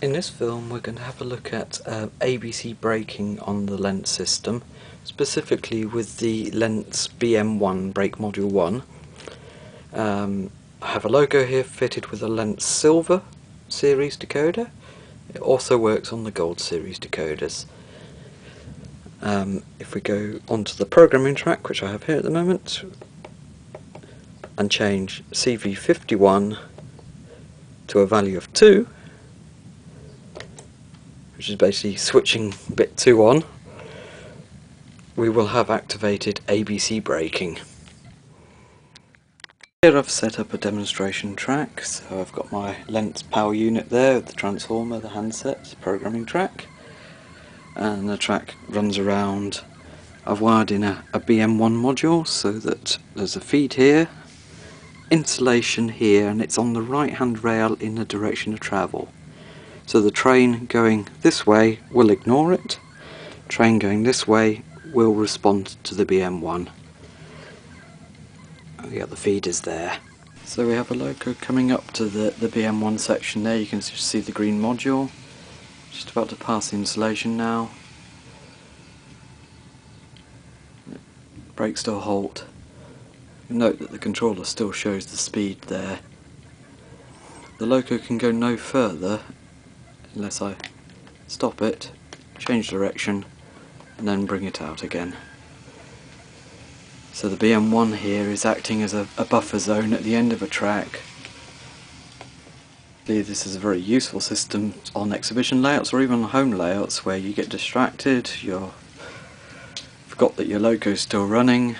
In this film we're going to have a look at uh, ABC braking on the Lenz system, specifically with the Lenz BM1 brake module 1. Um, I have a loco here fitted with a Lenz Silver series decoder. It also works on the Gold series decoders. Um, if we go onto the programming track, which I have here at the moment, and change CV51 to a value of 2, which is basically switching bit 2 on, we will have activated ABC braking. Here I've set up a demonstration track, so I've got my Lenz power unit there, the transformer, the handset, programming track, and the track runs around. I've wired in a, a BM1 module so that there's a feed here, insulation here, and it's on the right hand rail in the direction of travel. So the train going this way will ignore it, train going this way will respond to the BM1. The other feed is there. So we have a loco coming up to the, the BM1 section there, you can see the green module. Just about to pass the insulation now. Brakes to a halt. Note that the controller still shows the speed there. The loco can go no further unless I stop it, change direction and then bring it out again. So the BM1 here is acting as a, a buffer zone at the end of a track. This is a very useful system on exhibition layouts or even home layouts where you get distracted, you forgot that your loco is still running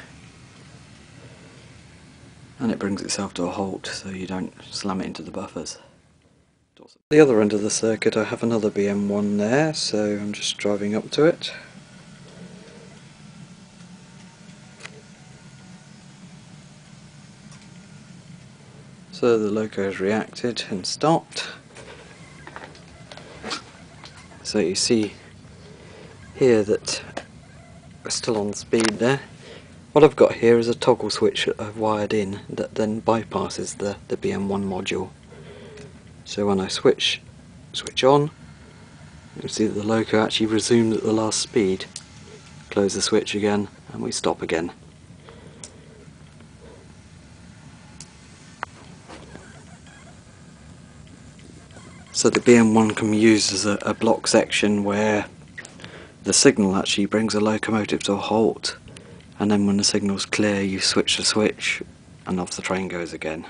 and it brings itself to a halt so you don't slam it into the buffers. The other end of the circuit I have another BM1 there, so I'm just driving up to it. So the loco has reacted and stopped. So you see here that we're still on speed there. What I've got here is a toggle switch that I've wired in that then bypasses the, the BM1 module. So when I switch switch on, you see that the loco actually resumed at the last speed. Close the switch again and we stop again. So the BM1 can be used as a, a block section where the signal actually brings a locomotive to a halt and then when the signal's clear you switch the switch and off the train goes again.